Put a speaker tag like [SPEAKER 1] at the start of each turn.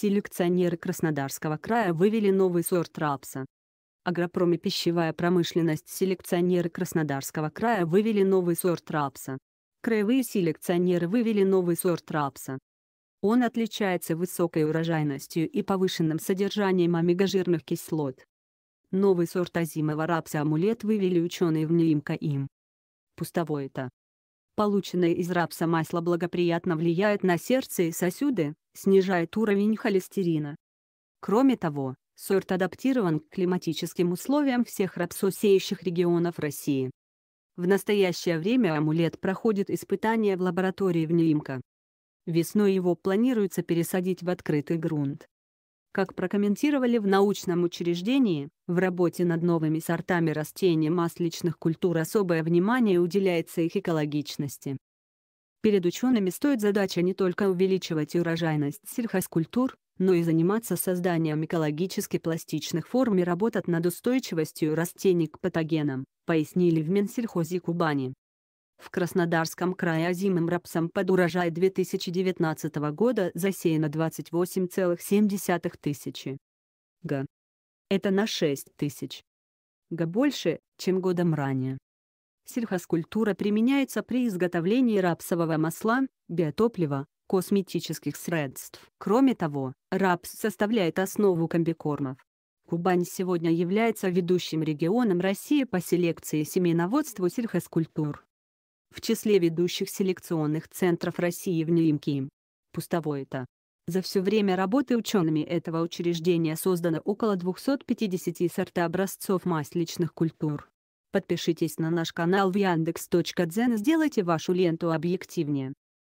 [SPEAKER 1] Селекционеры Краснодарского края вывели новый сорт рапса. Агропром и пищевая промышленность селекционеры Краснодарского края вывели новый сорт рапса. Краевые селекционеры вывели новый сорт рапса. Он отличается высокой урожайностью и повышенным содержанием омега-жирных кислот. Новый сорт озимого рапса амулет вывели ученые в НИИМКАИМ. Пустовое-то. Полученное из рапса масло благоприятно влияет на сердце и сосуды, снижает уровень холестерина. Кроме того, сорт адаптирован к климатическим условиям всех рапсосеющих регионов России. В настоящее время амулет проходит испытания в лаборатории в НИИМКА. Весной его планируется пересадить в открытый грунт. Как прокомментировали в научном учреждении, в работе над новыми сортами растений масличных культур особое внимание уделяется их экологичности. Перед учеными стоит задача не только увеличивать урожайность сельхозкультур, но и заниматься созданием экологически пластичных форм и работать над устойчивостью растений к патогенам, пояснили в Минсельхозе Кубани. В Краснодарском крае озимым рапсом под урожай 2019 года засеяно 28,7 тысячи г. Это на 6 тысяч г больше, чем годом ранее. Сельхозкультура применяется при изготовлении рапсового масла, биотоплива, косметических средств. Кроме того, рапс составляет основу комбикормов. Кубань сегодня является ведущим регионом России по селекции семеноводству сельхозкультур в числе ведущих селекционных центров России в НИИМКИ. Пустовое-то. За все время работы учеными этого учреждения создано около 250 сортообразцов масличных культур. Подпишитесь на наш канал в Яндекс.Дзен и сделайте вашу ленту объективнее.